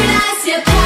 Gracias.